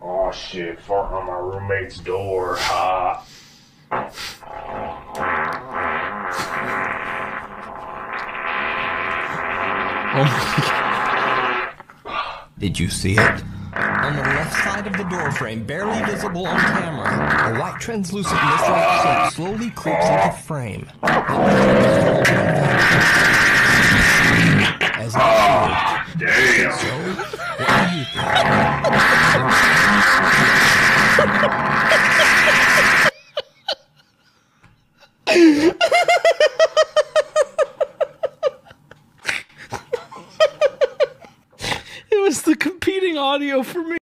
Oh shit, fart on my roommate's door. Ha. Did you see it? On the left side of the doorframe, barely visible on camera, a white translucent mist-like shape slowly creeps into frame. As it appeared. Damn. So, think? It was the competing audio for me.